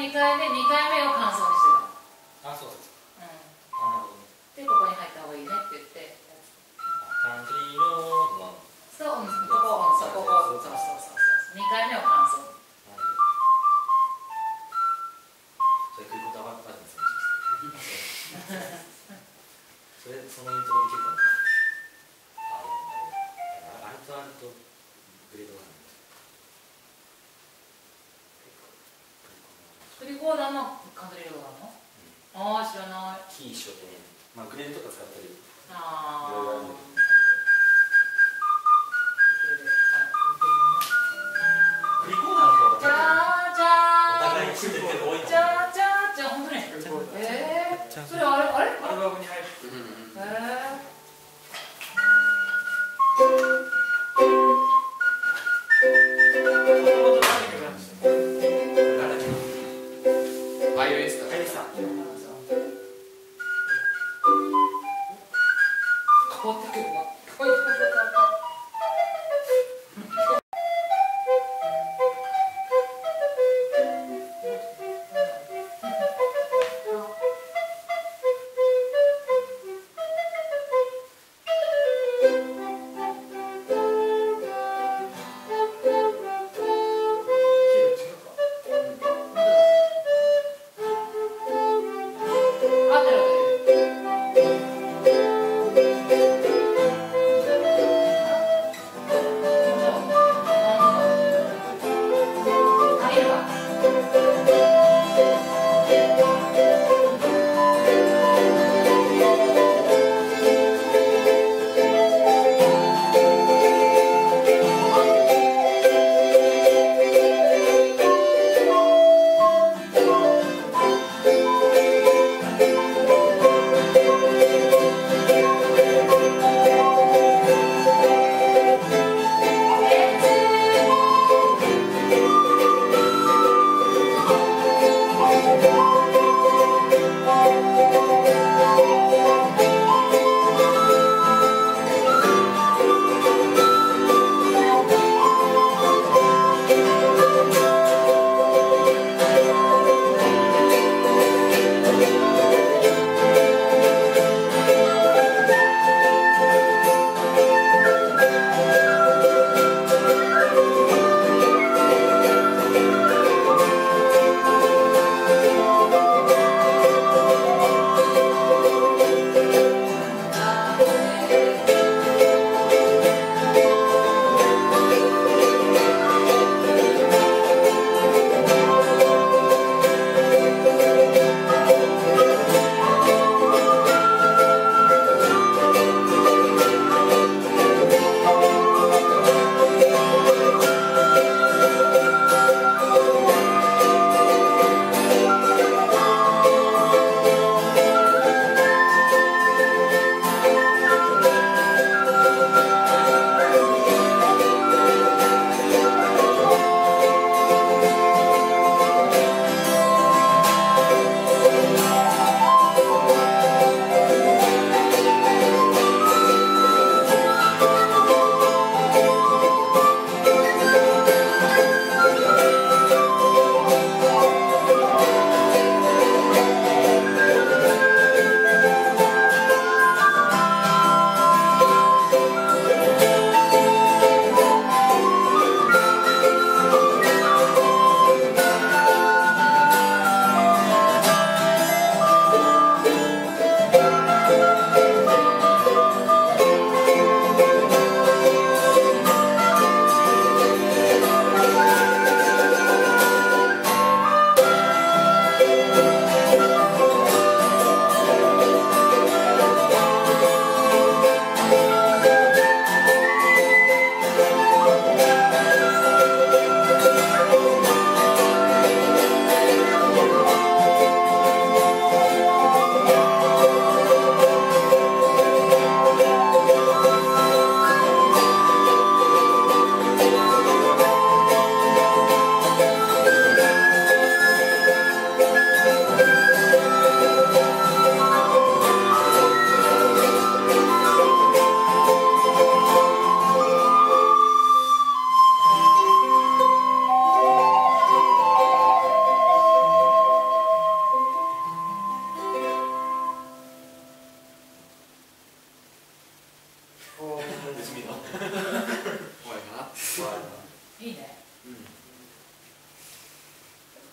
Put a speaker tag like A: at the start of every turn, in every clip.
A: 2回目2回目を感想にして
B: あそうそう
A: た、うん、
B: あなるほど
A: でここに入った方がいいねって言って。
B: カントリーロードは
A: そう、うん、ここそうここそうそうそうそう。2回目を感想。
B: なるほどそれ食いこだわったんですね。それそのイントロで結構ああれあれとあれとグレードがあるんです
A: クリコーダーのカントリーロードなの？ああ知らない。
B: キー一緒でね、まあ、グレードとか使ったり。い
A: あ
B: あ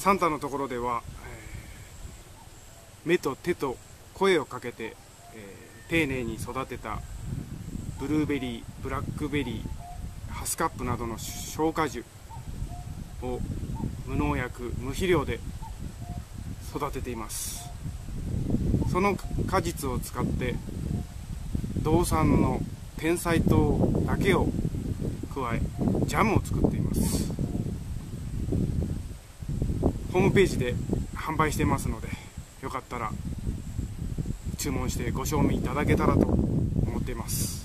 C: サンタのところでは、えー目と手と声をかけて、えー丁寧に育てたブルーベリーブラックベリーハスカップなどの消化樹を無農薬無肥料で育てています。その果実を使って道産の天才糖だけを加えジャムを作っていますホームページで販売してますのでよかったら注文してご賞味いただけたらと思っています。